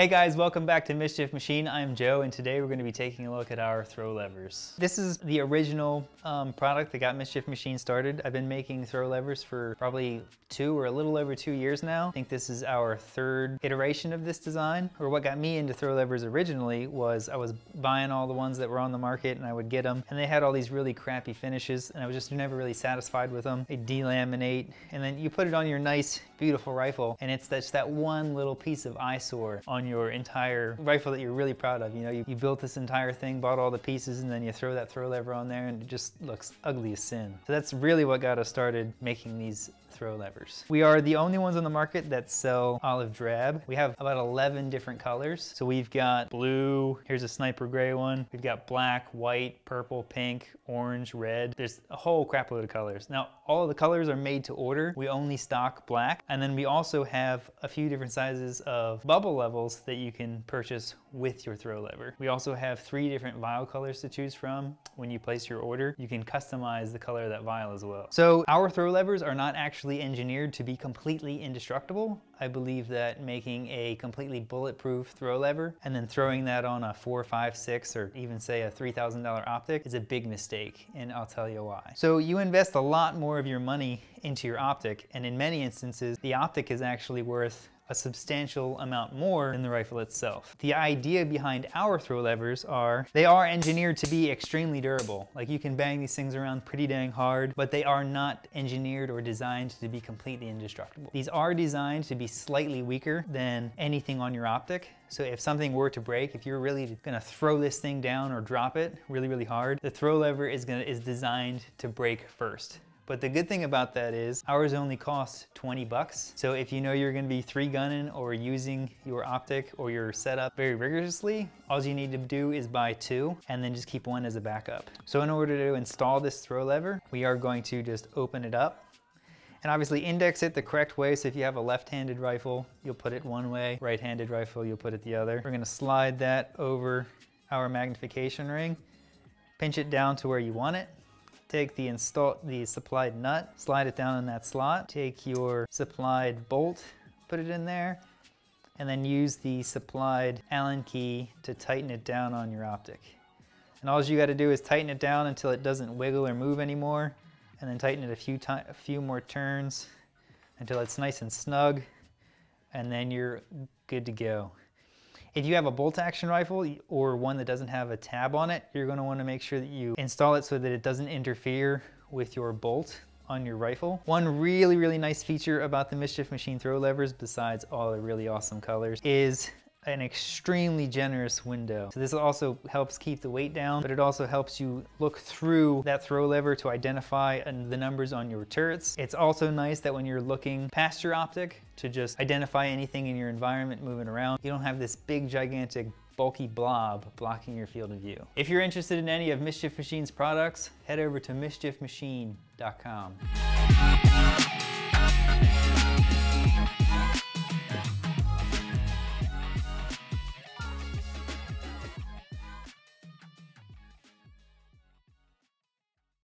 Hey guys, welcome back to Mischief Machine. I'm Joe, and today we're going to be taking a look at our throw levers. This is the original um, product that got Mischief Machine started. I've been making throw levers for probably two or a little over two years now. I think this is our third iteration of this design. Or what got me into throw levers originally was I was buying all the ones that were on the market and I would get them, and they had all these really crappy finishes, and I was just never really satisfied with them. They delaminate, and then you put it on your nice, beautiful rifle, and it's just that one little piece of eyesore on your entire rifle that you're really proud of. You know, you, you built this entire thing, bought all the pieces, and then you throw that throw lever on there and it just looks ugly as sin. So that's really what got us started making these throw levers. We are the only ones on the market that sell olive drab. We have about 11 different colors. So we've got blue, here's a sniper gray one. We've got black, white, purple, pink, orange, red. There's a whole crap load of colors. Now, all of the colors are made to order. We only stock black. And then we also have a few different sizes of bubble levels that you can purchase with your throw lever. We also have three different vial colors to choose from. When you place your order, you can customize the color of that vial as well. So our throw levers are not actually engineered to be completely indestructible. I believe that making a completely bulletproof throw lever and then throwing that on a four, five, six, or even say a $3,000 optic is a big mistake, and I'll tell you why. So you invest a lot more of your money into your optic, and in many instances, the optic is actually worth a substantial amount more than the rifle itself. The idea behind our throw levers are they are engineered to be extremely durable. Like you can bang these things around pretty dang hard, but they are not engineered or designed to be completely indestructible. These are designed to be slightly weaker than anything on your optic. So if something were to break, if you're really gonna throw this thing down or drop it really, really hard, the throw lever is, gonna, is designed to break first. But the good thing about that is ours only costs 20 bucks. So if you know you're gonna be three gunning or using your optic or your setup very rigorously, all you need to do is buy two and then just keep one as a backup. So in order to install this throw lever, we are going to just open it up and obviously index it the correct way. So if you have a left-handed rifle, you'll put it one way, right-handed rifle, you'll put it the other. We're gonna slide that over our magnification ring, pinch it down to where you want it, Take the install the supplied nut, slide it down in that slot. Take your supplied bolt, put it in there, and then use the supplied Allen key to tighten it down on your optic. And all you got to do is tighten it down until it doesn't wiggle or move anymore, and then tighten it a few a few more turns until it's nice and snug, and then you're good to go. If you have a bolt action rifle or one that doesn't have a tab on it, you're gonna wanna make sure that you install it so that it doesn't interfere with your bolt on your rifle. One really, really nice feature about the Mischief Machine throw levers, besides all the really awesome colors, is an extremely generous window. So this also helps keep the weight down, but it also helps you look through that throw lever to identify and the numbers on your turrets. It's also nice that when you're looking past your optic to just identify anything in your environment moving around, you don't have this big gigantic bulky blob blocking your field of view. If you're interested in any of Mischief Machine's products, head over to mischiefmachine.com.